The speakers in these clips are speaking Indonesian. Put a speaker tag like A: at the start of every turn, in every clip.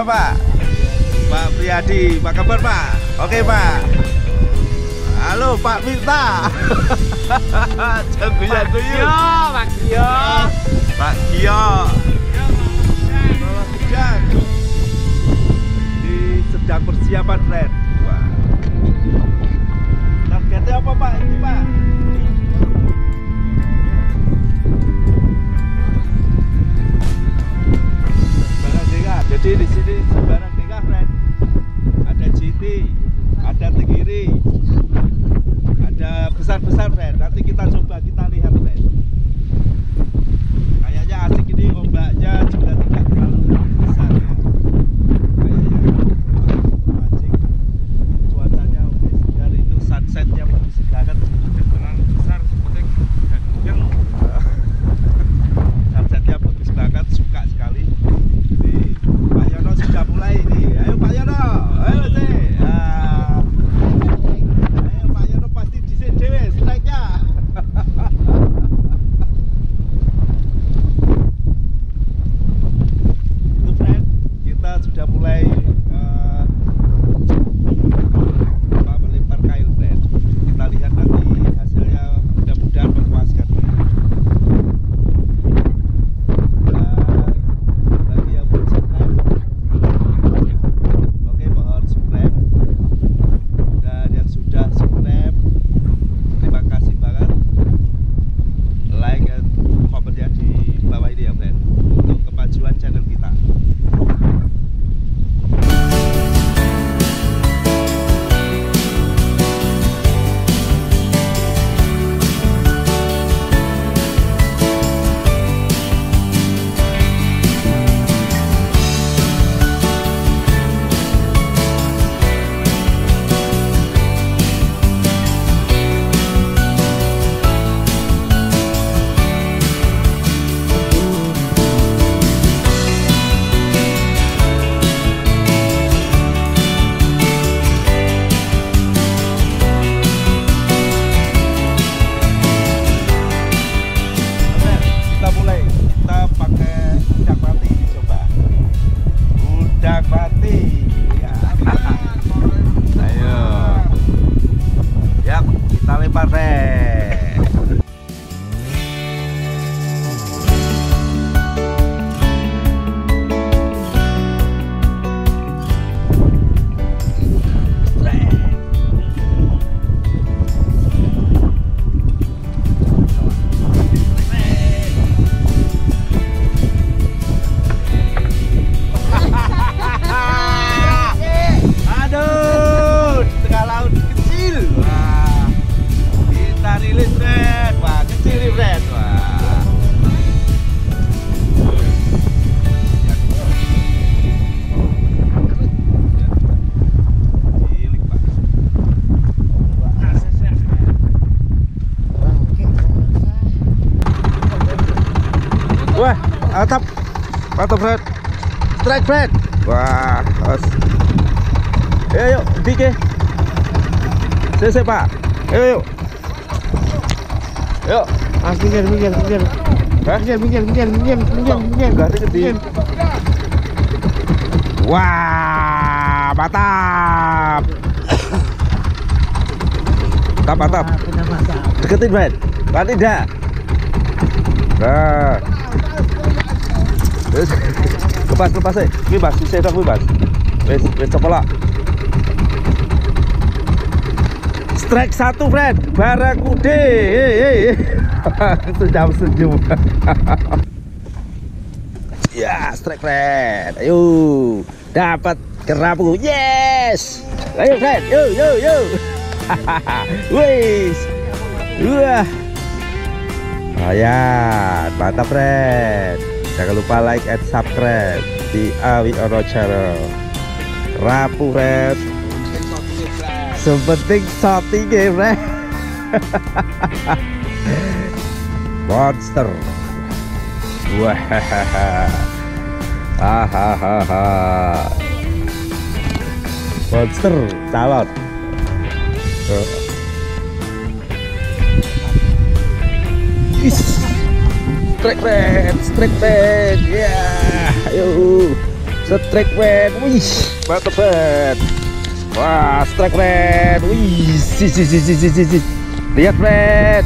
A: siapa Pak? Pak Priyadi, Pak kabar Pak? Oke Pak. Halo Pak Mirta. Jago ya.
B: Pak Gio.
A: Pak Gio. Bawa hujan. Di sedang persiapan friend. Besar-besar friend. Nanti kita coba kita Atap. Mantap, Fred. Strike, Fred. Wah, os. Ayo, yuk, Dike. Sese, Pak. Ayo, yuk. Yuk.
C: Ah, minggir, minggir, minggir.
A: Hah?
C: Minggir, minggir, minggir, minggir, minggir, minggir.
A: Gak gede. Wah, mantap. Mantap, mantap. Deketin, Fred. Pak tidak. Nah. Lepas lepas eh. Bebas, bisa dong bebas. Wes, wes cepelak. Strike satu, Fred. Barakude. Hei, hei. Senyum ya, strike Fred. Ayo. Dapat kerapu. Yes. Ayo, Fred. Yo, yo, yo. Wis. Wah. Ayan, mantap Fred. Jangan lupa like and subscribe di Awi Ono Channel. Rapu Fred. Sepenting shooting ya Fred. Monster. Wah. Hahaha. Monster. Tuh. Is. Strike red, strike red. Ya, ayo. strike friend wih mantap friend wah strike friend wih si si si si si si, lihat friend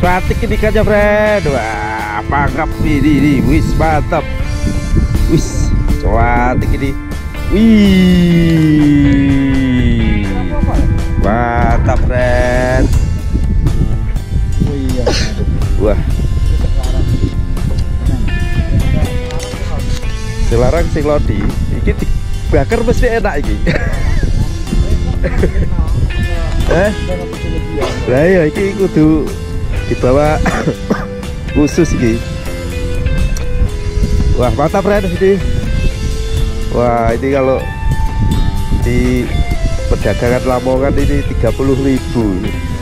A: cantik ini ikannya friend wah pangkap ini ini wih mantap. Wih cantik ini. Wih dilarang sing lodi iki dibakar mesti enak iki. Eh? Lah ya iki kudu dibawa khusus iki. Wah mantap friend ini wah ini kalau di perdagangan Lamongan ini 30.000 ribu.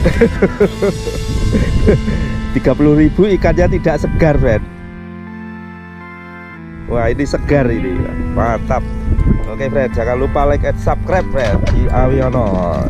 A: 30.000 ribu ikannya tidak segar friend Wah ini segar ini. Mantap. Oke friend jangan lupa like and subscribe friend di Awiono